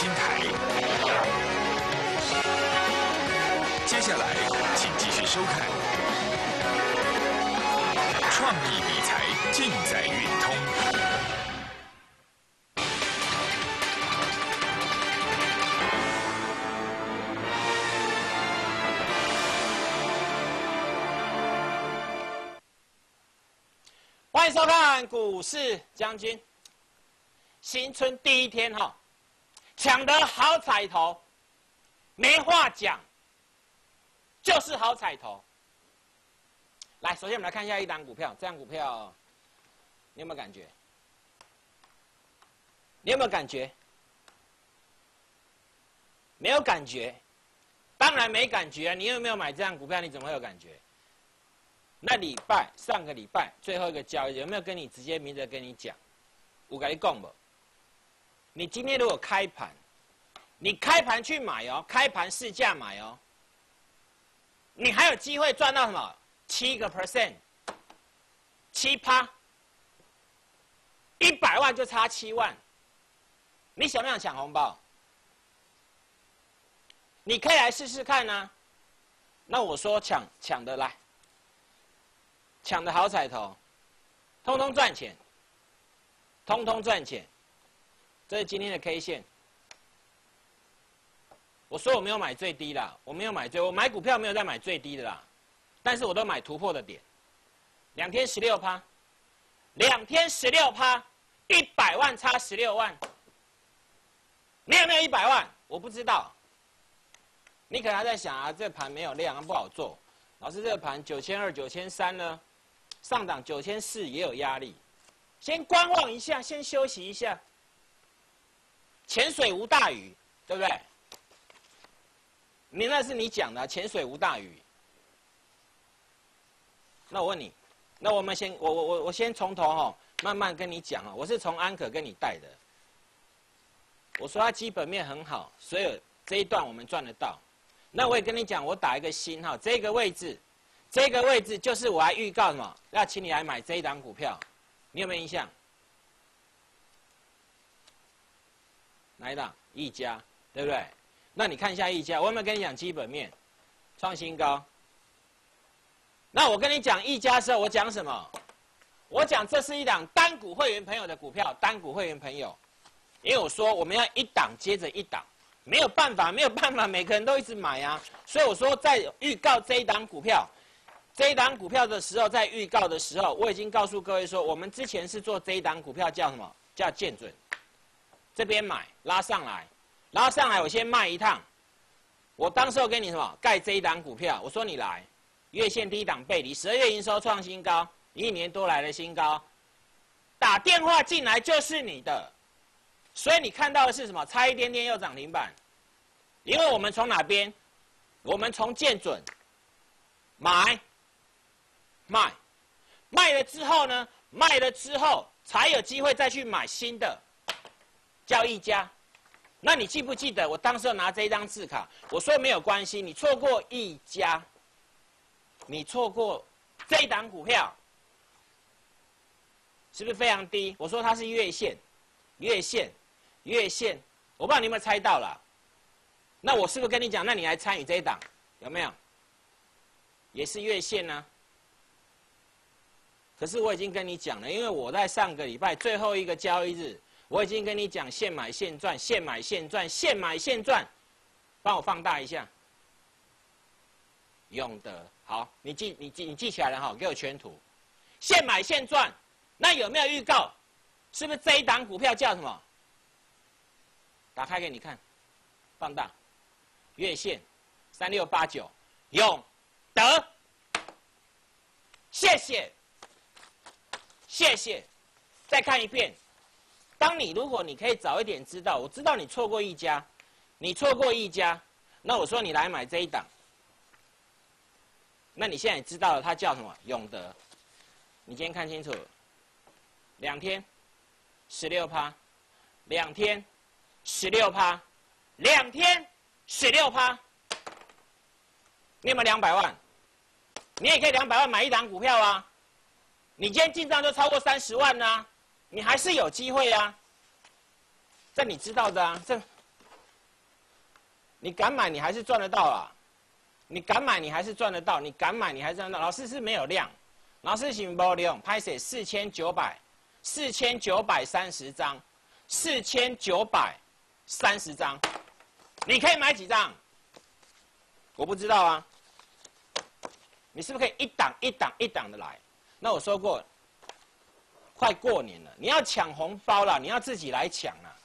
金台。接下来，请继续收看《创意理财尽在运通》。欢迎收看股市将军。新春第一天哈，抢得好彩头，没话讲，就是好彩头。来，首先我们来看一下一档股票，这档股票你有没有感觉？你有没有感觉？没有感觉，当然没感觉！你有没有买这样股票？你怎么会有感觉？那礼拜上个礼拜最后一个交易有没有跟你直接明着跟你讲？我跟你讲不？你今天如果开盘，你开盘去买哦，开盘市价买哦，你还有机会赚到什么？七个 percent，七趴，一百万就差七万，你想不想抢红包？你可以来试试看呢。那我说抢抢的来。抢的好彩头，通通赚钱，通通赚钱。这是今天的 K 线。我说我没有买最低啦，我没有买最，我买股票没有在买最低的啦，但是我都买突破的点。两天十六趴，两天十六趴，一百万差十六万。你有没有一百万？我不知道。你可能还在想啊，这盘没有量，不好做。老师，这个盘九千二、九千三呢？上档九千四也有压力，先观望一下，先休息一下。潜水无大鱼，对不对？你那是你讲的，潜水无大鱼。那我问你，那我们先，我我我我先从头哈，慢慢跟你讲啊。我是从安可跟你带的。我说它基本面很好，所以这一段我们赚得到。那我也跟你讲，我打一个星哈，这个位置。这个位置就是我还预告什么？要请你来买这一档股票，你有没有印象？哪一档？一家，对不对？那你看一下一家，我有没有跟你讲基本面？创新高。那我跟你讲一家的时候，我讲什么？我讲这是一档单股会员朋友的股票，单股会员朋友，因为我说我们要一档接着一档，没有办法，没有办法，每个人都一直买啊，所以我说在预告这一档股票。这一档股票的时候，在预告的时候，我已经告诉各位说，我们之前是做这一档股票叫什么？叫见准。这边买拉上来，拉上来，我先卖一趟。我当时候跟你什么？盖这一档股票，我说你来，月线低档背离，十二月营收创新高，一年多来的新高，打电话进来就是你的。所以你看到的是什么？差一点点又涨停板，因为我们从哪边？我们从见准买。卖，卖了之后呢？卖了之后才有机会再去买新的，叫一家。那你记不记得我当时拿这一张字卡？我说没有关系，你错过一家，你错过这一档股票，是不是非常低？我说它是月线，月线，月线。我不知道你有没有猜到了？那我是不是跟你讲？那你来参与这一档，有没有？也是月线呢？可是我已经跟你讲了，因为我在上个礼拜最后一个交易日，我已经跟你讲现买现赚，现买现赚，现买现赚，帮我放大一下。永德，好，你记你记你记起来了哈，给我全图，现买现赚，那有没有预告？是不是这一档股票叫什么？打开给你看，放大，月线，三六八九，永德，谢谢。谢谢，再看一遍。当你如果你可以早一点知道，我知道你错过一家，你错过一家，那我说你来买这一档，那你现在知道了，它叫什么？永德。你今天看清楚，两天十六趴，两天十六趴，两天十六趴。你有没有两百万？你也可以两百万买一档股票啊。你今天进账就超过三十万呢，你还是有机会啊。这你知道的啊，这你敢买，你还是赚得到啊！你敢买，你还是赚得到。你敢买，你还是赚得到。老师是没有量，老师是没量，拍写四千九百，四千九百三十张，四千九百三十张，你可以买几张？我不知道啊。你是不是可以一档一档一档的来？那我说过，快过年了，你要抢红包了，你要自己来抢了。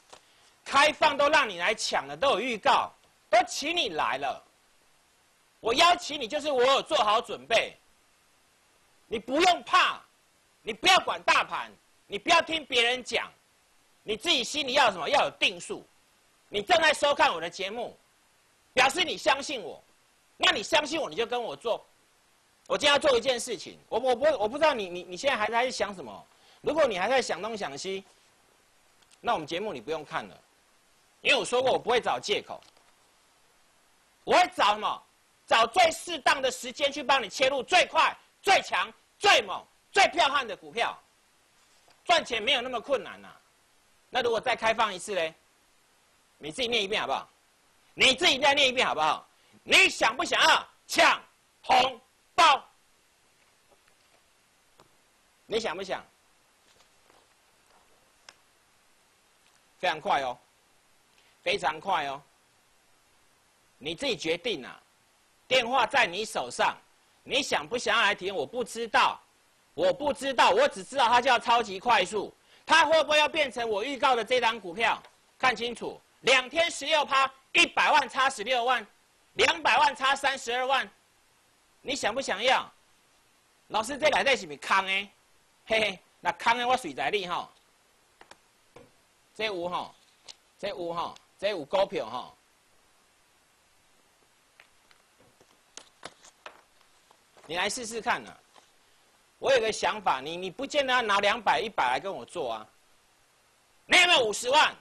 开放都让你来抢了，都有预告，都请你来了。我邀请你，就是我有做好准备。你不用怕，你不要管大盘，你不要听别人讲，你自己心里要什么？要有定数。你正在收看我的节目，表示你相信我，那你相信我，你就跟我做。我今天要做一件事情，我我不我不知道你你你现在还在想什么？如果你还在想东想西，那我们节目你不用看了，因为我说过我不会找借口，我会找什么？找最适当的时间去帮你切入最快、最强、最猛、最彪悍的股票，赚钱没有那么困难呐。那如果再开放一次嘞，你自己念一遍好不好？你自己再念一遍好不好？你想不想要抢红？包，你想不想？非常快哦，非常快哦。你自己决定啊，电话在你手上，你想不想要来体验？我不知道，我不知道，我只知道它叫超级快速，它会不会要变成我预告的这张股票？看清楚，两天十六趴，一百万差十六万，两百万差三十二万。你想不想要？老师，这内底是咪空的？嘿嘿，那空的我随在你吼。这有吼，这有吼，这有股票吼。你来试试看呐。我有个想法，你你不见得要拿两百、一百来跟我做啊。你有没有五十万？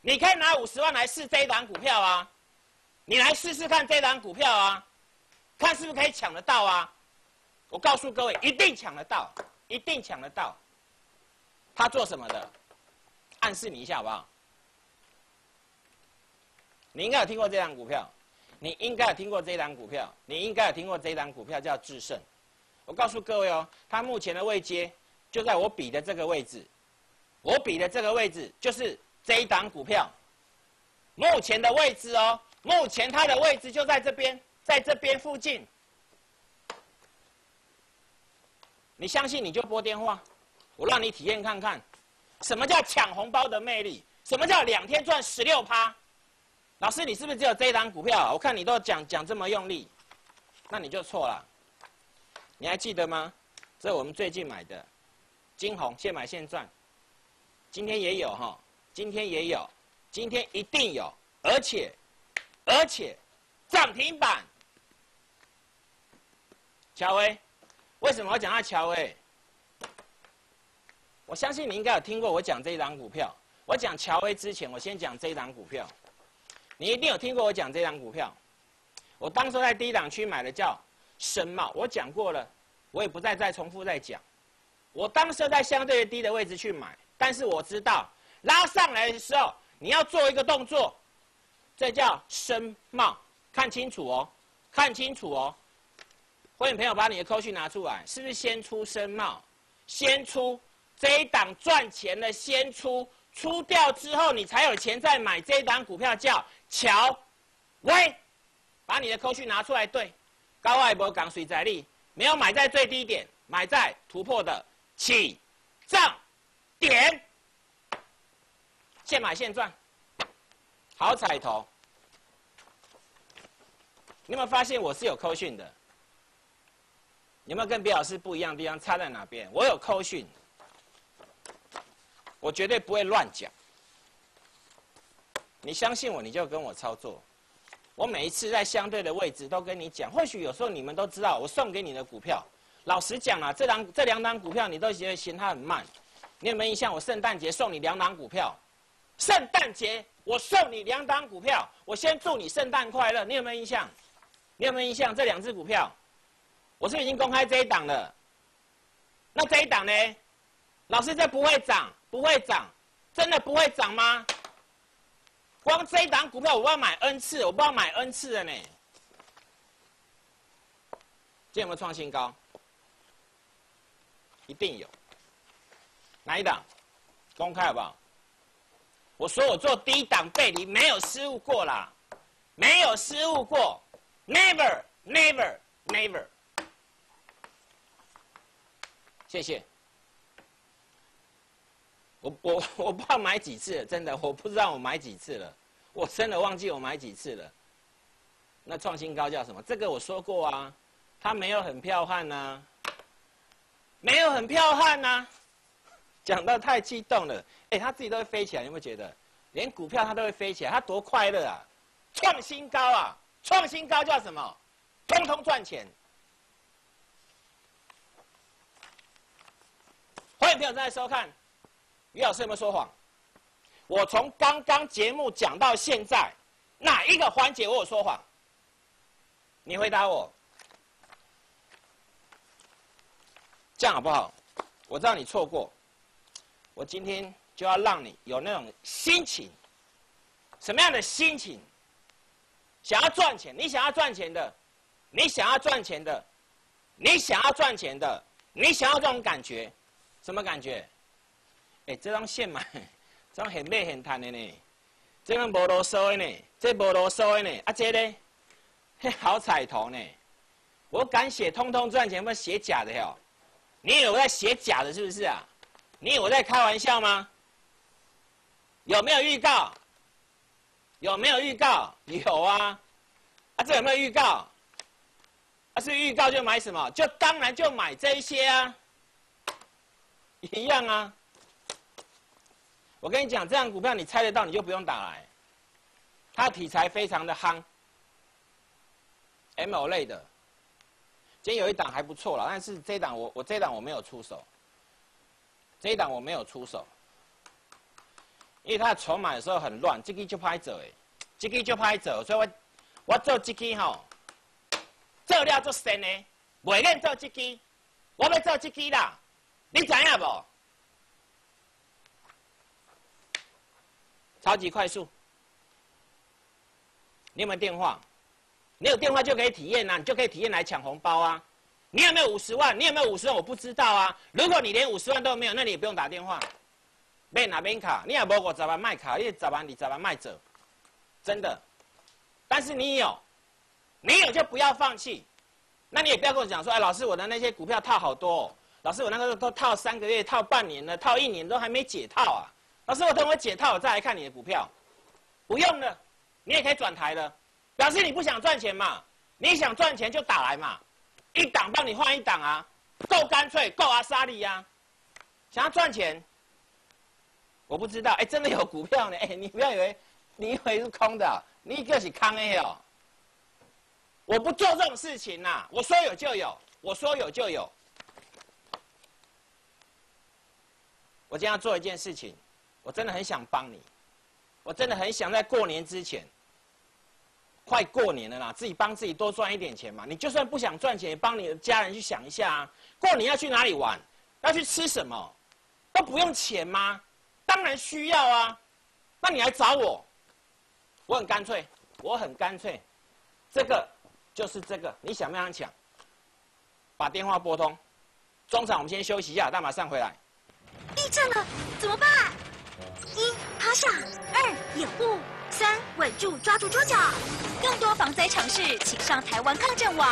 你可以拿五十万来试这一档股票啊。你来试试看这一档股票啊。看是不是可以抢得到啊？我告诉各位，一定抢得到，一定抢得到。他做什么的？暗示你一下好不好？你应该有听过这张股票，你应该有听过这张股票，你应该有听过这张股票叫智胜。我告诉各位哦，它目前的位阶就在我比的这个位置，我比的这个位置就是这一档股票目前的位置哦，目前它的位置就在这边。在这边附近，你相信你就拨电话，我让你体验看看，什么叫抢红包的魅力？什么叫两天赚十六趴？老师，你是不是只有这一档股票？我看你都讲讲这么用力，那你就错了。你还记得吗？这我们最近买的金红，现买现赚。今天也有哈，今天也有，今天一定有，而且而且涨停板。乔威，为什么我讲到乔威？我相信你应该有听过我讲这一档股票。我讲乔威之前，我先讲这一档股票。你一定有听过我讲这档股票。我当时在低档区买的叫深茂，我讲过了，我也不再再重复再讲。我当时在相对低的位置去买，但是我知道拉上来的时候，你要做一个动作，这叫深茂，看清楚哦，看清楚哦。欢迎朋友把你的扣讯拿出来，是不是先出声貌？先出这一档赚钱的，先出出掉之后，你才有钱再买这一档股票，叫乔威。把你的扣讯拿出来对，高外博港水在利，没有买在最低点，买在突破的起涨点，现买现赚，好彩头。你有没有发现我是有扣讯的？有没有跟别老师不一样的地方？差在哪边？我有扣讯，我绝对不会乱讲。你相信我，你就跟我操作。我每一次在相对的位置都跟你讲。或许有时候你们都知道，我送给你的股票，老实讲啊，这两这两档股票你都觉得嫌它很慢。你有没有印象？我圣诞节送你两档股票，圣诞节我送你两档股票，我先祝你圣诞快乐。你有没有印象？你有没有印象？这两只股票。我是已经公开这一档了，那这一档呢？老师，这不会涨，不会涨，真的不会涨吗？光这一档股票我要买 N 次，我不知道买 N 次了呢。今天有没有创新高？一定有。哪一档？公开好不好？我说我做低档背离没有失误过啦，没有失误过，never，never，never。谢谢。我我我不知道买几次，真的我不知道我买几次了，我真的忘记我买几次了。那创新高叫什么？这个我说过啊，它没有很彪悍呐，没有很彪悍呐。讲到太激动了，哎，他自己都会飞起来，有没有觉得？连股票它都会飞起来，他多快乐啊！创新高啊！创新高叫什么？通通赚钱。欢迎朋友正在收看。于老师有没有说谎？我从刚刚节目讲到现在，哪一个环节我有说谎？你回答我，这样好不好？我知道你错过，我今天就要让你有那种心情，什么样的心情？想要赚钱，你想要赚钱的，你想要赚钱的，你想要赚钱的，你想要这种感觉，什么感觉？哎，这张线嘛，这张很美很弹的呢，这张无啰嗦的呢，这无啰嗦的呢，啊这呢，嘿好彩头呢，我敢写通通赚钱，不写假的哟，你以为我在写假的，是不是啊？你以为我在开玩笑吗？有没有预告？有没有预告？有啊，啊这有没有预告？啊是预告就买什么？就当然就买这一些啊，一样啊。我跟你讲，这样股票你猜得到，你就不用打来。它题材非常的夯，M 类的。今天有一档还不错了，但是这一档我我这一档我没有出手，这一档我没有出手，因为它的筹码的时候很乱，这个就拍走哎，这个就拍走，所以我我做这个吼，做了做深呢，袂愿做这个，我要做这个啦，你知影无？超级快速，你有没有电话？你有电话就可以体验啊，你就可以体验来抢红包啊！你有没有五十万？你有没有五十万？我不知道啊。如果你连五十万都没有，那你也不用打电话。买哪边卡？你也无五十万卖卡，你十万、你十万卖走，真的。但是你有，你有就不要放弃。那你也不要跟我讲说，哎，老师，我的那些股票套好多。哦。老师，我那个都套三个月、套半年了，套一年都还没解套啊。老师，我等我解套，再来看你的股票。不用了，你也可以转台了，表示你不想赚钱嘛？你想赚钱就打来嘛，一档帮你换一档啊，够干脆，够阿莎利呀。想要赚钱，我不知道，哎，真的有股票呢，哎，你不要以为，你以为是空的，你一个是康 A 哦。我不做这种事情呐，我说有就有，我说有就有。我今天要做一件事情。我真的很想帮你，我真的很想在过年之前，快过年了啦，自己帮自己多赚一点钱嘛。你就算不想赚钱，也帮你的家人去想一下啊。过年要去哪里玩？要去吃什么？都不用钱吗？当然需要啊。那你来找我，我很干脆，我很干脆，这个就是这个，你想不想抢？把电话拨通。中场我们先休息一下，但马上回来。地震了，怎么办？一趴下，二掩护，三稳住抓住桌角。更多防灾常识，请上台湾抗震网。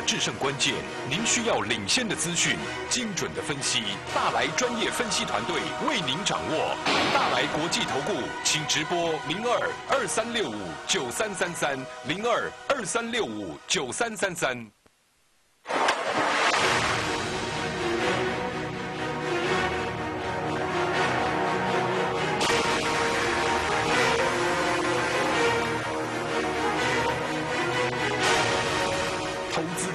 制胜关键，您需要领先的资讯，精准的分析。大来专业分析团队为您掌握。大来国际投顾，请直播零二二三六五九三三三零二二三六五九三三三。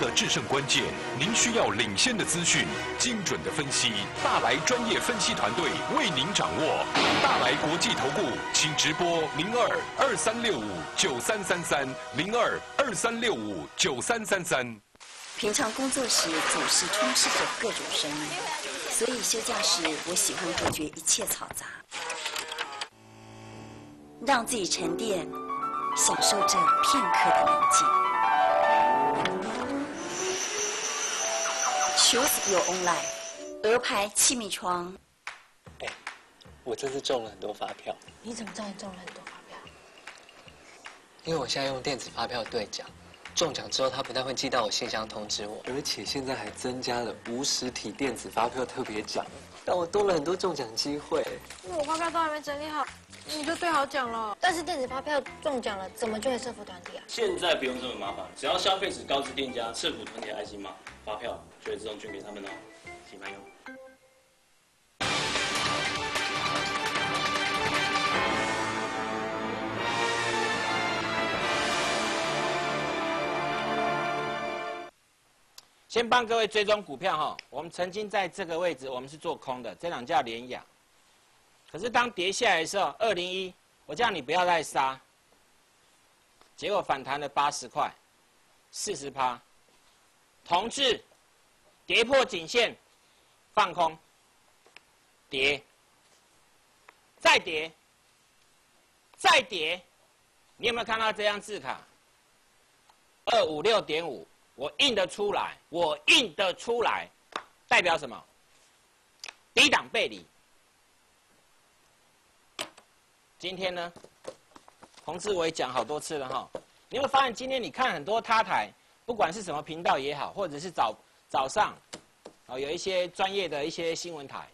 的制胜关键，您需要领先的资讯，精准的分析。大来专业分析团队为您掌握。大来国际投顾，请直播零二二三六五九三三三零二二三六五九三三三。平常工作时总是充斥着各种声音，所以休假时我喜欢隔绝一切嘈杂，让自己沉淀，享受这片刻的宁静。Choose your own life，鹅牌气密窗。哎，我这次中了很多发票。你怎么知道你中了很多发票？因为我现在用电子发票兑奖，中奖之后他不但会寄到我信箱通知我，而且现在还增加了无实体电子发票特别奖，让我多了很多中奖机会。我发票都还没整理好，你就最好奖了。但是电子发票中奖了，怎么就会设服团体啊？现在不用这么麻烦，只要消费者告知店家赤服团体 IC 码，发票就会自动捐给他们哦，请慢用。先帮各位追踪股票哈，我们曾经在这个位置，我们是做空的，这两叫联雅。可是当跌下来的时候，二零一，我叫你不要再杀，结果反弹了八十块，四十趴。同志，跌破颈线，放空，跌，再跌，再跌，你有没有看到这张字卡？二五六点五，我印得出来，我印得出来，代表什么？低档背离。今天呢，洪志伟讲好多次了哈，你会发现今天你看很多他台，不管是什么频道也好，或者是早早上，哦有一些专业的一些新闻台，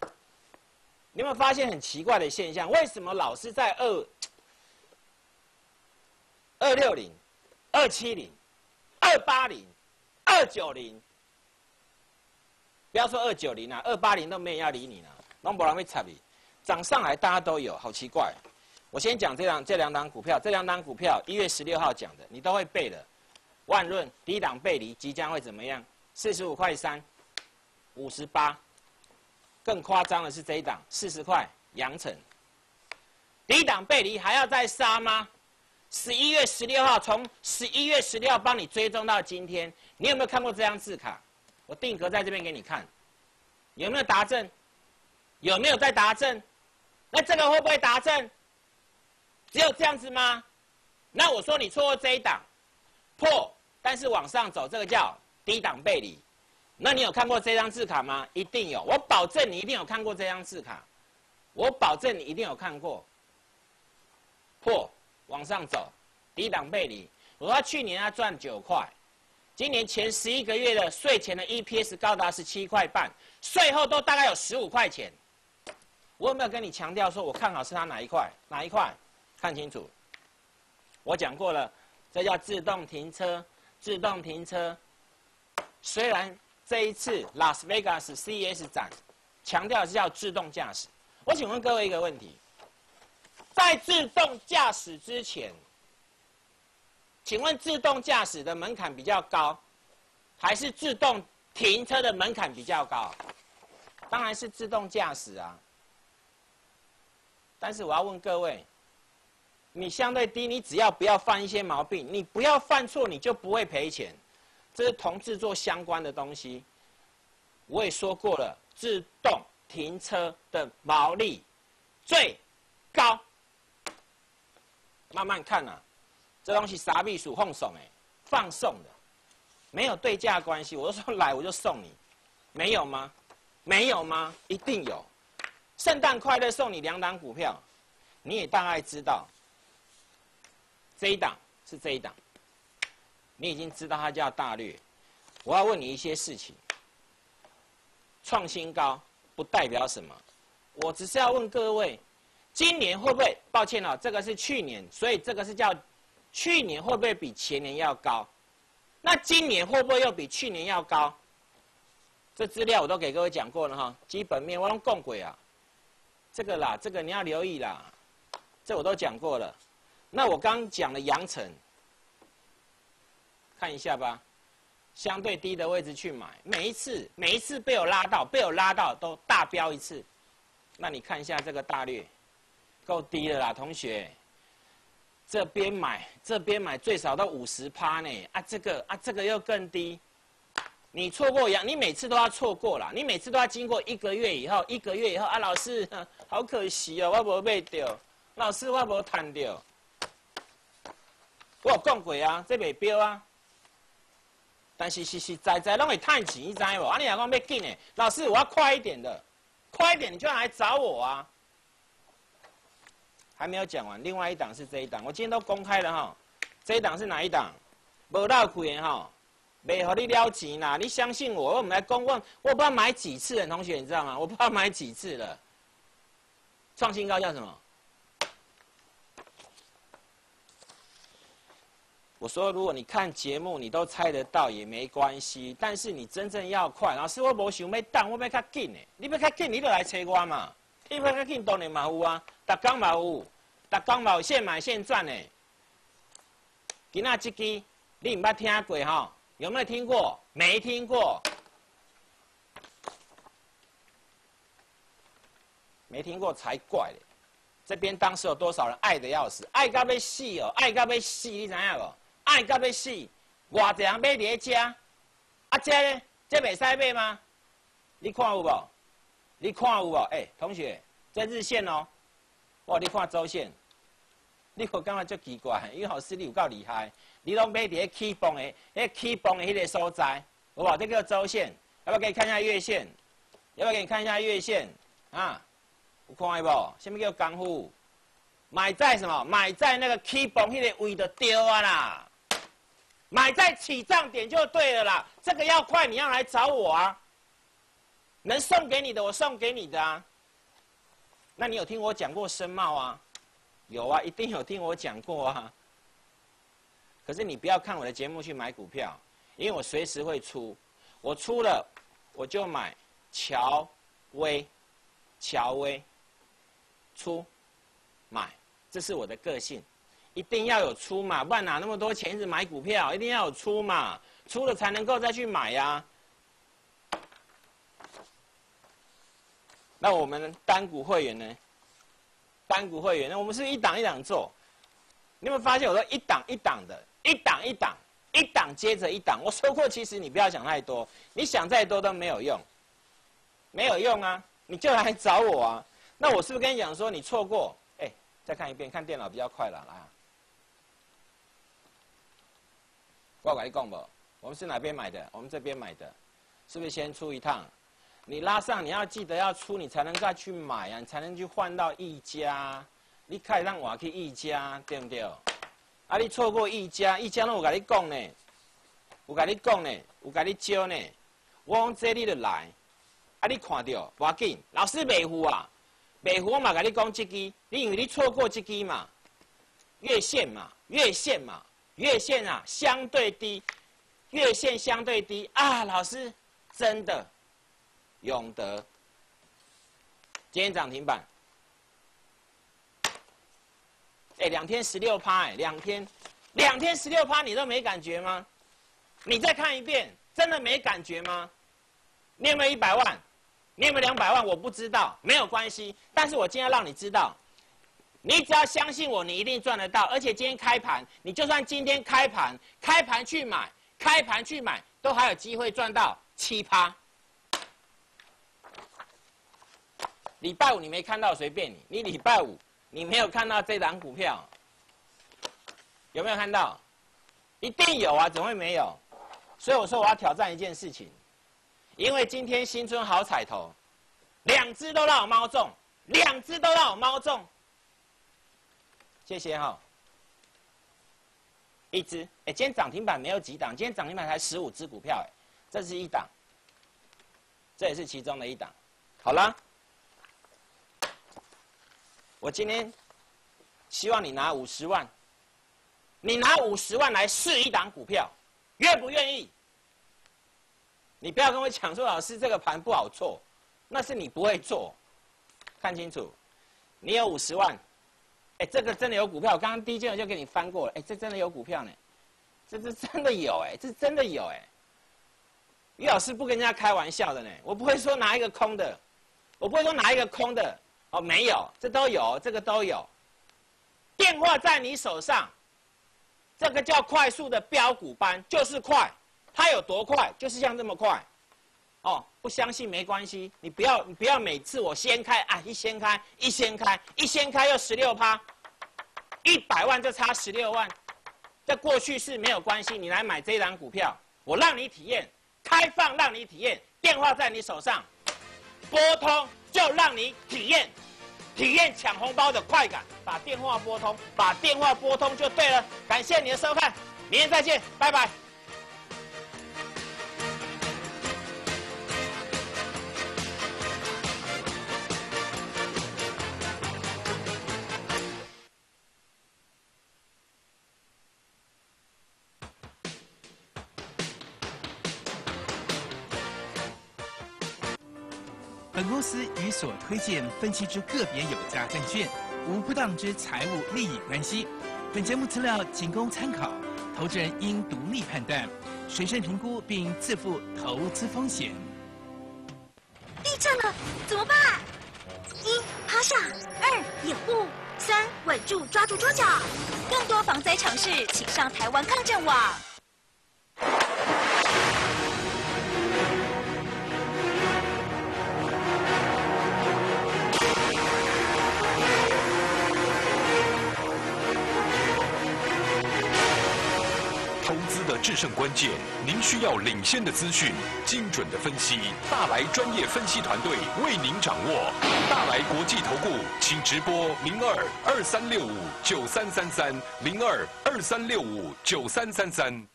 你有没有发现很奇怪的现象？为什么老是在二二六零、二七零、二八零、二九零？不要说二九零啊，二八零都没人要理你了，拢没人会插你，涨上来大家都有，好奇怪。我先讲这两这两档股票，这两档股票一月十六号讲的，你都会背的。万润低档背离即将会怎么样？四十五块三，五十八。更夸张的是这一档四十块，阳城低档背离还要再杀吗？十一月十六号从十一月十六号帮你追踪到今天，你有没有看过这张字卡？我定格在这边给你看，有没有达正？有没有在达正？那这个会不会达正？只有这样子吗？那我说你错过这一档破，但是往上走，这个叫低档背离。那你有看过这张字卡吗？一定有，我保证你一定有看过这张字卡。我保证你一定有看过破往上走，低档背离。我说去年他赚九块，今年前十一个月的税前的 EPS 高达十七块半，税后都大概有十五块钱。我有没有跟你强调说，我看好是他哪一块？哪一块？看清楚，我讲过了，这叫自动停车。自动停车，虽然这一次拉斯维加斯 CES 展强调是叫自动驾驶，我请问各位一个问题：在自动驾驶之前，请问自动驾驶的门槛比较高，还是自动停车的门槛比较高？当然是自动驾驶啊。但是我要问各位。你相对低，你只要不要犯一些毛病，你不要犯错，你就不会赔钱。这是同制作相关的东西。我也说过了，自动停车的毛利最高。慢慢看啊，这东西啥秘书放送哎，放送的，没有对价关系。我说来我就送你，没有吗？没有吗？一定有。圣诞快乐送你两档股票，你也大概知道。这一档是这一档，你已经知道它叫大略。我要问你一些事情，创新高不代表什么，我只是要问各位，今年会不会？抱歉了，这个是去年，所以这个是叫去年会不会比前年要高？那今年会不会又比去年要高？这资料我都给各位讲过了哈，基本面我用共轨啊，这个啦，这个你要留意啦，这我都讲过了。那我刚讲的阳城，看一下吧。相对低的位置去买，每一次每一次被我拉到，被我拉到都大飙一次。那你看一下这个大略，够低了啦，同学。这边买，这边买最少都五十趴呢，啊，这个啊，这个又更低。你错过阳，你每次都要错过啦，你每次都要经过一个月以后，一个月以后啊，老师，好可惜哦，我无买到，老师我无赚到。我有讲过啊，这袂标啊。但是实实在在拢会趁钱，你知无？啊，你若讲要紧的，老师我要快一点的，快一点你就来找我啊。还没有讲完，另外一档是这一档，我今天都公开了哈。这一档是哪一档？无绕开的哈，没和你撩钱啦。你相信我，我们来公问，我不知道买几次了，同学你知道吗？我不知道买几次了。创新高叫什么？我说，如果你看节目，你都猜得到也没关系。但是你真正要快，老师我无想要等，我要较紧的。你要较紧，你就来找我嘛。你要较紧，当然嘛有啊，逐工嘛有。打光宝现买现赚呢？今仔这支你唔捌听过哈？有没有听过？没听过？没听过才怪嘞！这边当时有多少人爱的要死，爱到要死哦，爱到要死，你知影无？爱到要死，偌济人买伫遮，啊遮呢？这袂使买吗？你看有无？你看有无？哎，同学，这日线哦，哇，你看周线。你可感觉足奇怪，因为老师你有够厉害，你拢买伫起崩的，迄起崩的迄个所在，好不？这个周线，要不要给你看一下月线？要不要给你看一下月线？啊，有看到无？什么叫功夫？买在什么？买在那个起崩迄个位就对啊啦，买在起涨点就对了啦。这个要快，你要来找我啊，能送给你的我送给你的啊。那你有听我讲过深茂啊？有啊，一定有听我讲过啊。可是你不要看我的节目去买股票，因为我随时会出，我出了我就买乔威，乔威出买，这是我的个性，一定要有出嘛，不然哪那么多钱一直买股票？一定要有出嘛，出了才能够再去买呀。那我们单股会员呢？单股会员，那我们是一档一档做。你有没有发现，我说一档一档的，一档一档，一档接着一档。我说过，其实你不要想太多，你想再多都没有用，没有用啊！你就来找我啊！那我是不是跟你讲说，你错过？哎，再看一遍，看电脑比较快了，来。我跟你讲不？我们是哪边买的？我们这边买的，是不是先出一趟？你拉上，你要记得要出，你才能再去买啊，你才能去换到一家。你可以让我去一家，对不对？啊，你错过一家，一家那我跟你讲呢，我跟你讲呢，我跟你教呢，我往这里就来。啊，你看到，要紧，老师美糊啊，美糊我嘛跟你讲这支，你以为你错过这支嘛？月线嘛，月线嘛，月线啊，相对低，月线相对低啊，老师真的。永德今天涨停板，哎，两天十六趴，哎，两天，两天十六趴，你都没感觉吗？你再看一遍，真的没感觉吗？你有没有一百万？你有没有两百万？我不知道，没有关系。但是我今天让你知道，你只要相信我，你一定赚得到。而且今天开盘，你就算今天开盘，开盘去买，开盘去买，都还有机会赚到七趴。礼拜五你没看到随便你，你礼拜五你没有看到这档股票，有没有看到？一定有啊，怎么会没有？所以我说我要挑战一件事情，因为今天新春好彩头，两只都让我猫中，两只都让我猫中，谢谢哈。一只，哎，今天涨停板没有几档，今天涨停板才十五只股票，哎，这是一档，这也是其中的一档，好了。我今天希望你拿五十万，你拿五十万来试一档股票，愿不愿意？你不要跟我讲说老师这个盘不好做，那是你不会做。看清楚，你有五十万，哎，这个真的有股票。刚刚第一件我就给你翻过了，哎，这真的有股票呢，这这真的有哎，这真的有哎。于老师不跟人家开玩笑的呢，我不会说拿一个空的，我不会说拿一个空的，哦，没有，这都有，这个都有。电话在你手上，这个叫快速的标股班，就是快，它有多快，就是像这么快。哦，不相信没关系，你不要你不要每次我掀开啊，一掀开一掀开一掀开又十六趴，一百万就差十六万，在过去是没有关系，你来买这档股票，我让你体验。开放让你体验，电话在你手上，拨通就让你体验，体验抢红包的快感。把电话拨通，把电话拨通就对了。感谢你的收看，明天再见，拜拜。所推荐分析之个别有价证券无不当之财务利益关系。本节目资料仅供参考，投资人应独立判断、审慎评估并自负投资风险。地震了，怎么办？一趴下，二掩护，三稳住抓住桌角。更多防灾常识，请上台湾抗震网。制胜关键，您需要领先的资讯、精准的分析。大来专业分析团队为您掌握。大来国际投顾，请直播零二二三六五九三三三零二二三六五九三三三。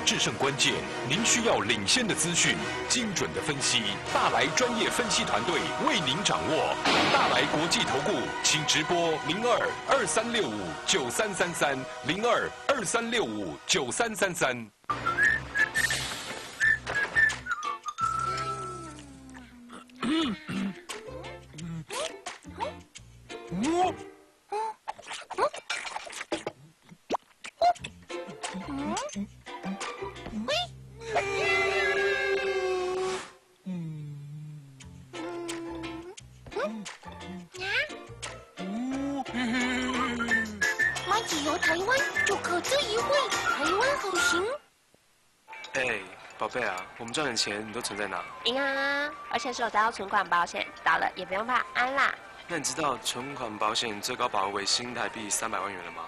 制胜关键，您需要领先的资讯、精准的分析。大来专业分析团队为您掌握。大来国际投顾，请直播零二二三六五九三三三零二二三六五九三三三。钱你都存在哪？银行啊，而且是有得到存款保险，倒了也不用怕，安啦。那你知道存款保险最高保额为新台币三百万元了吗？